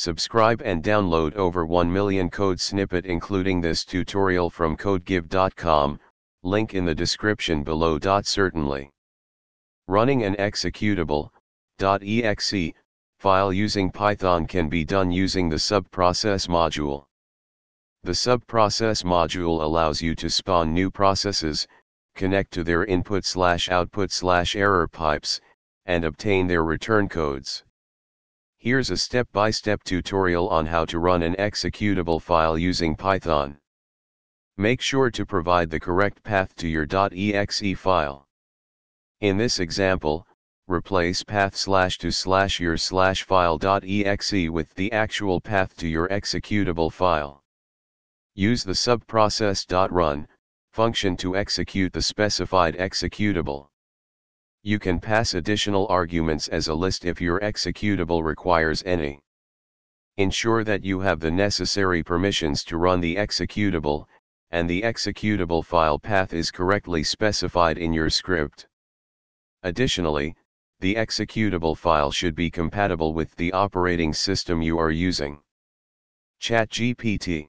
Subscribe and download over 1 million code snippet including this tutorial from codegive.com, link in the description below. Certainly. Running an executable, .exe, file using Python can be done using the subprocess module. The subprocess module allows you to spawn new processes, connect to their input slash output slash error pipes, and obtain their return codes. Here's a step-by-step -step tutorial on how to run an executable file using Python. Make sure to provide the correct path to your .exe file. In this example, replace path slash to slash your slash file.exe with the actual path to your executable file. Use the subprocess.run function to execute the specified executable. You can pass additional arguments as a list if your executable requires any. Ensure that you have the necessary permissions to run the executable, and the executable file path is correctly specified in your script. Additionally, the executable file should be compatible with the operating system you are using. ChatGPT